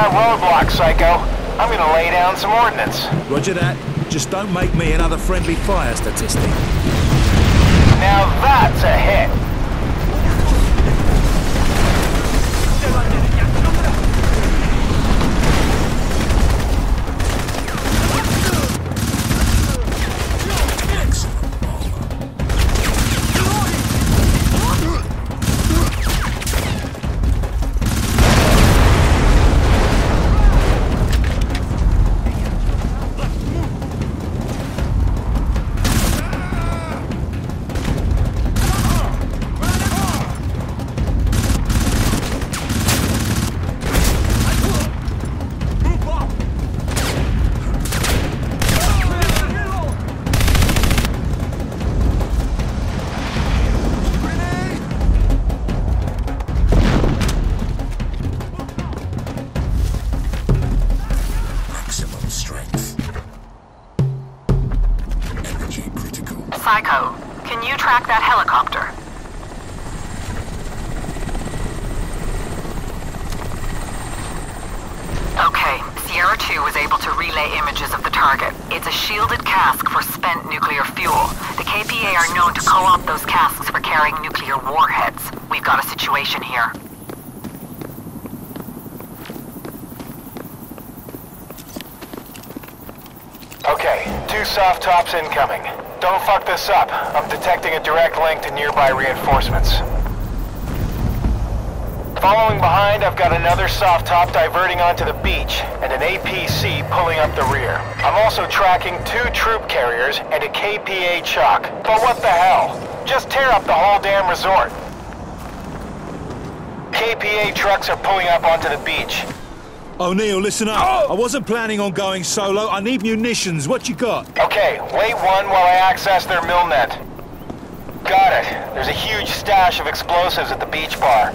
That roadblock, Psycho. I'm gonna lay down some ordnance. Roger that. Just don't make me another friendly fire statistic. Now that's a hit. Psycho, can you track that helicopter? Okay, Sierra 2 was able to relay images of the target. It's a shielded cask for spent nuclear fuel. The KPA are known to co-opt those casks for carrying nuclear warheads. We've got a situation here. Okay, two soft tops incoming. Don't fuck this up. I'm detecting a direct link to nearby reinforcements. Following behind, I've got another soft top diverting onto the beach and an APC pulling up the rear. I'm also tracking two troop carriers and a KPA chalk. But what the hell? Just tear up the whole damn resort. KPA trucks are pulling up onto the beach. Oh, O'Neill, listen up. Oh! I wasn't planning on going solo. I need munitions. What you got? Okay, wait one while I access their millnet. Got it. There's a huge stash of explosives at the beach bar.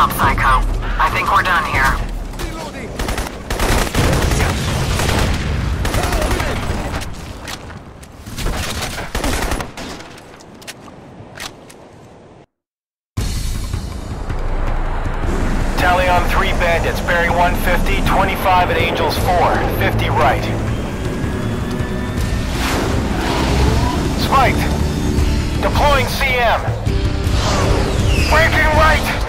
job, Psycho. I think we're done here. Tally on three bandits, bearing 150, 25 at Angels 4, 50 right. Spiked. Deploying CM. Breaking right.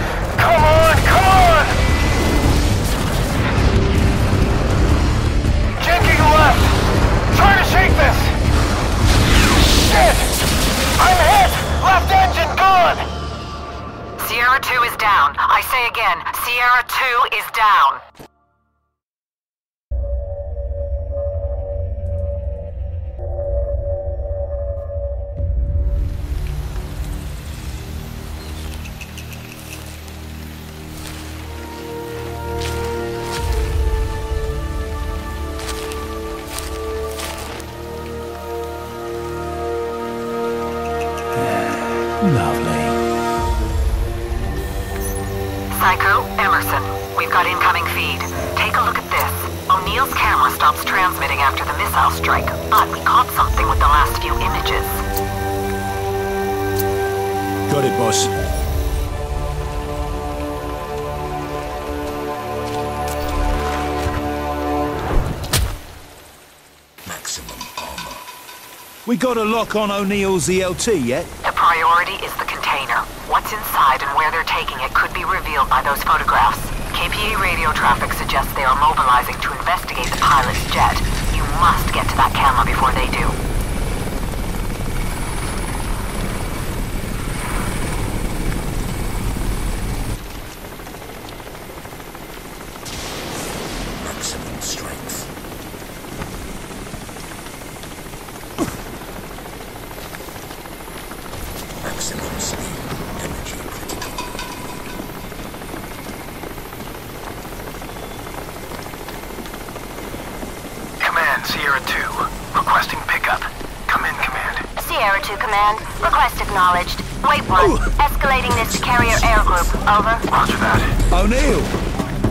Sierra 2 is down. I say again, Sierra 2 is down. Incoming. Take a look at this. O'Neill's camera stops transmitting after the missile strike, but we caught something with the last few images. Got it, boss. Maximum armor. We got a lock on O'Neill's ELT yet? The priority is the container. What's inside and where they're taking it could be revealed by those photographs. KPA radio traffic suggests they are mobilizing to investigate the pilot's jet. You must get to that camera before they do. Command, Sierra 2. Requesting pickup. Come in, Command. Sierra 2 Command. Request acknowledged. Wait 1. Escalating this to carrier air group. Over. Roger that. O'Neill!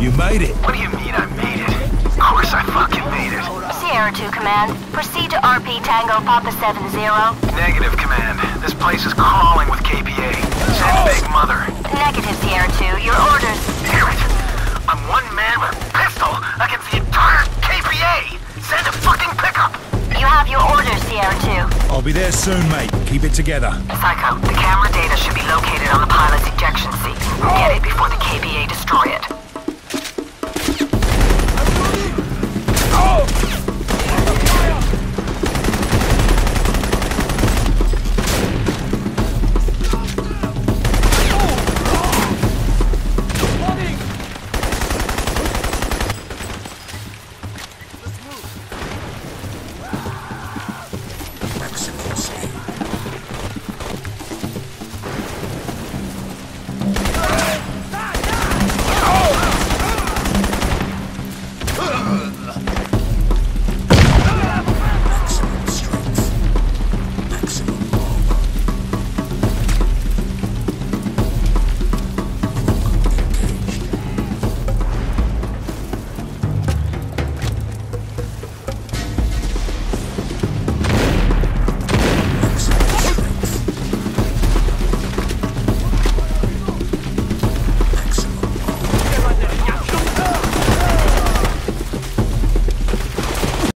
You made it. What do you mean I made it? Of course I fucking made it. Sierra 2 Command. Proceed to RP Tango Papa 70. Negative, Command. This place is crawling with KPA. I'll be there soon, mate. Keep it together. Psycho, the camera data should be located on the pilot's ejection seat. Get it before the KPA destroy it.